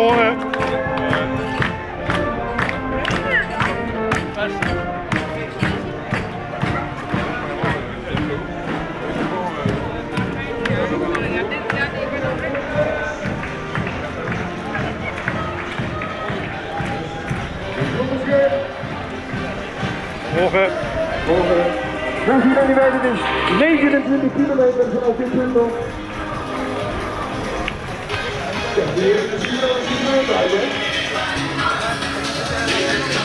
Goedemorgen. Morgen. Morgen. Zoals jullie weten is 29 kilometer vanaf dit punt Thank you.